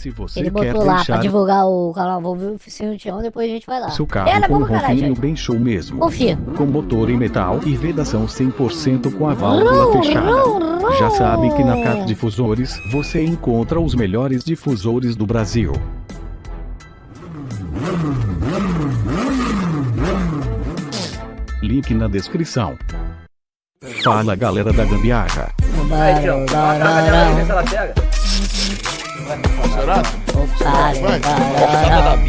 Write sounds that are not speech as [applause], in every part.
Se você Ele quer botou lá pra divulgar o canal Vou ver o Oficina do Tião, depois a gente vai lá. seu carro Ela é com um caralho, bem show mesmo, Confia. com motor em metal e vedação 100% com a válvula fechada. Já sabe que na Cat Difusores você encontra os melhores difusores do Brasil. Link na descrição. Fala galera da Gambiarra. Aí, Tião. A cara vê se ela pega. Vai.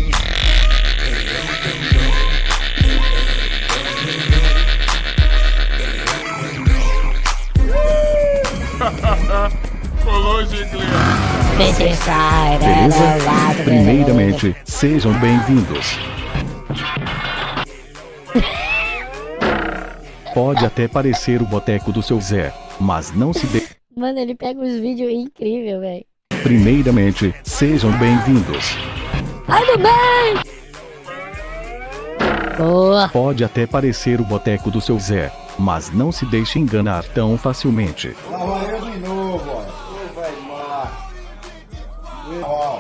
Beleza? Primeiramente, sejam bem-vindos. Pode até parecer o boteco do seu Zé, mas não se dê. Mano, ele pega uns vídeos incríveis, velho. Primeiramente, sejam bem-vindos. Ai, do bem! Boa. Pode até parecer o boteco do seu Zé, mas não se deixe enganar tão facilmente. Lá vai eu de novo, ó. Ô, velho. Ó.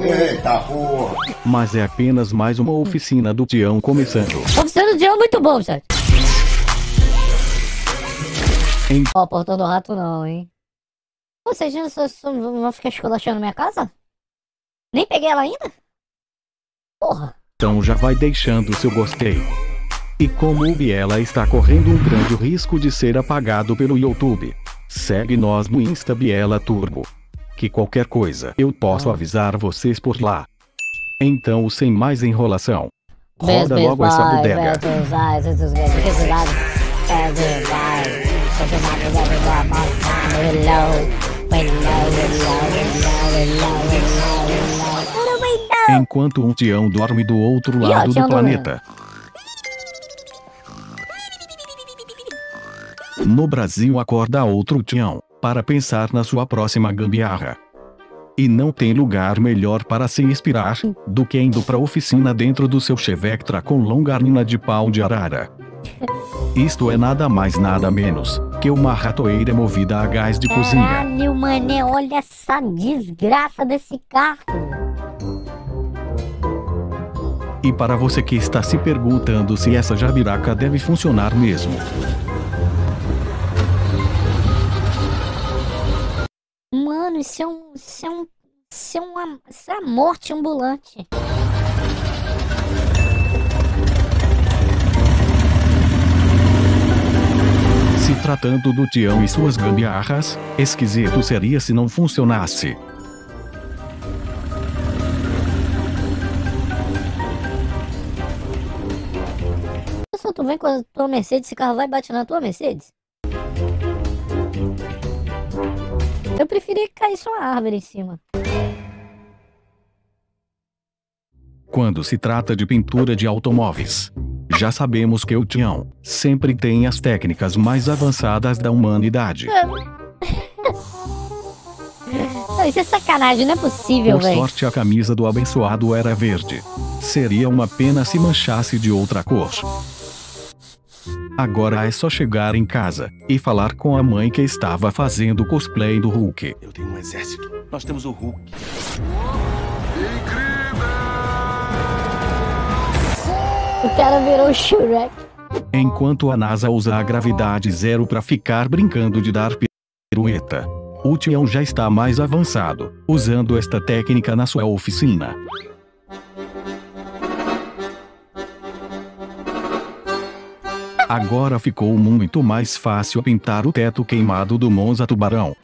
Eita porra! Mas é apenas mais uma oficina do Tião começando. Oficina do Tião é muito bom, chat. Em- Ó, portão do rato não, hein. Vocês não, só vão ficar esculachando minha casa? Nem peguei ela ainda? Porra. Então já vai deixando seu gostei. E como o Biela está correndo um grande risco de ser apagado pelo YouTube, segue nós no Insta Biela Turbo. Que qualquer coisa eu posso avisar vocês por lá. Então, sem mais enrolação, roda logo essa bodega. Enquanto um Tião dorme do outro lado do planeta. No Brasil acorda outro Tião, para pensar na sua próxima gambiarra. E não tem lugar melhor para se inspirar, do que indo pra oficina dentro do seu Chevectra com longarina de pau de arara. Isto é nada mais nada menos, que uma ratoeira movida a gás de cozinha. Caralho, mané, olha essa desgraça desse carro. E para você que está se perguntando se essa jabiraca deve funcionar mesmo, Mano, isso é um. Isso é um. Isso é uma. Isso é a morte ambulante. Tratando do Tião e suas gambiarras, esquisito seria se não funcionasse. Só tu vem com a tua Mercedes, esse carro vai bater na tua Mercedes? Eu preferia que caísse uma árvore em cima. Quando se trata de pintura de automóveis, já sabemos que o Tião sempre tem as técnicas mais avançadas da humanidade. [laughs] Não, isso é sacanagem, não é possível, Por velho. sorte, a camisa do abençoado era verde. Seria uma pena se manchasse de outra cor. Agora é só chegar em casa e falar com a mãe que estava fazendo cosplay do Hulk. Eu tenho um exército. Nós temos o Hulk. O cara virou Shrek. Enquanto a NASA usa a gravidade zero para ficar brincando de dar pirueta. O Tião já está mais avançado, usando esta técnica na sua oficina. Agora ficou muito mais fácil pintar o teto queimado do Monza Tubarão.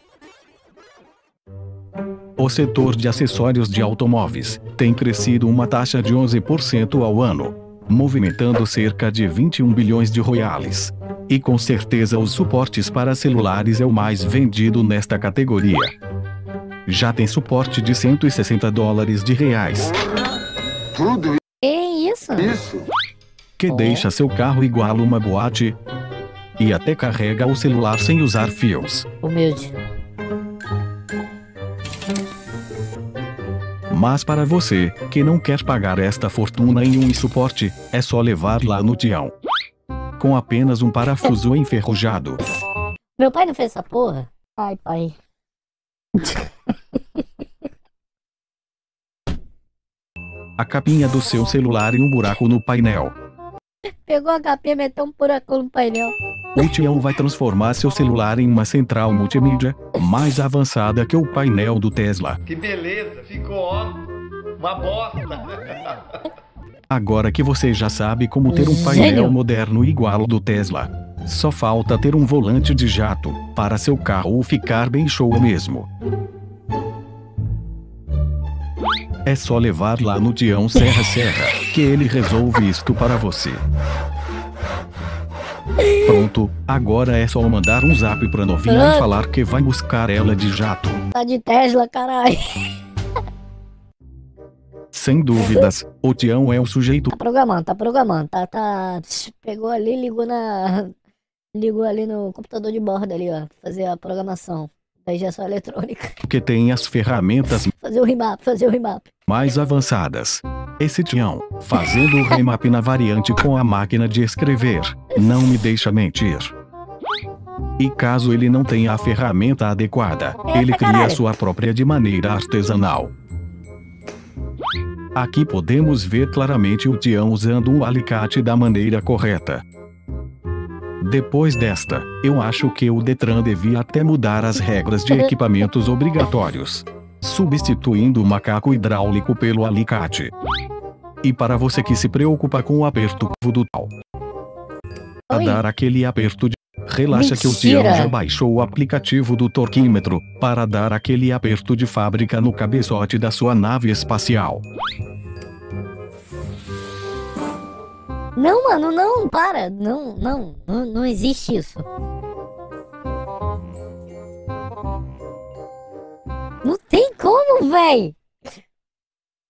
O setor de acessórios de automóveis tem crescido uma taxa de 11% ao ano, movimentando cerca de 21 bilhões de reais. E com certeza os suportes para celulares é o mais vendido nesta categoria. Já tem suporte de 160 dólares de reais, Tudo isso? isso. que deixa seu carro igual uma boate. E até carrega o celular sem usar fios. Humilde. Mas para você, que não quer pagar esta fortuna em um suporte, é só levar lá no Tião. Com apenas um parafuso enferrujado. Meu pai não fez essa porra? Ai, pai. A capinha do seu celular e um buraco no painel. Pegou a capinha e meteu um furacão no painel. O Tião vai transformar seu celular em uma central multimídia mais avançada que o painel do Tesla. Que beleza, ficou ó, uma bosta. Agora que você já sabe como ter um painel Gênio. moderno igual ao do Tesla, só falta ter um volante de jato para seu carro ficar bem show mesmo. É só levar lá no Tião Serra Serra, que ele resolve isto para você. Pronto, agora é só mandar um zap pra novinha e falar que vai buscar ela de jato. Tá de Tesla, caralho. Sem dúvidas, o Tião é o sujeito Tá programando, tá programando. Tá, tá. Pegou ali, ligou na. Ligou ali no computador de bordo ali, ó. Fazer a programação da injeção eletrônica. que tem as ferramentas Fazer o remap, fazer o remap. mais avançadas. Esse Tião, fazendo o remap na variante com a máquina de escrever, não me deixa mentir. E caso ele não tenha a ferramenta adequada, ele cria sua própria de maneira artesanal. Aqui podemos ver claramente o Tião usando o alicate da maneira correta. Depois desta, eu acho que o Detran devia até mudar as regras de equipamentos obrigatórios, substituindo o macaco hidráulico pelo alicate. E para você que se preocupa com o aperto do tal, a dar aquele aperto de Relaxa que o Mentira. já baixou o aplicativo do torquímetro para dar aquele aperto de fábrica no cabeçote da sua nave espacial. Não, mano, não, para. Não, não, não, não existe isso. Não tem como, véi.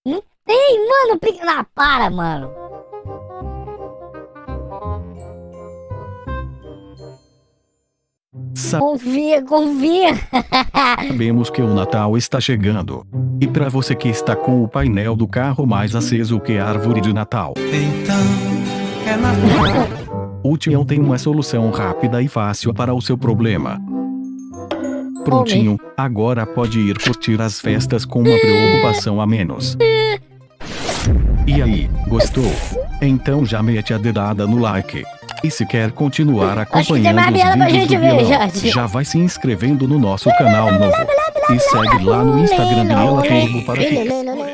Não tem, mano. Ah, para, mano. Confia, confia. Sabemos que o Natal está chegando. E para você que está com o painel do carro mais aceso que a árvore de Natal, Então, é Natal. o Tião tem uma solução rápida e fácil para o seu problema. Prontinho, agora pode ir curtir as festas com uma preocupação a menos. E aí, gostou? Então já mete a dedada no like. E se quer continuar que acompanhando os vídeos gente do ver, gente. já vai se inscrevendo no nosso canal novo. E segue lá no Instagram Biela Turbo para ficar.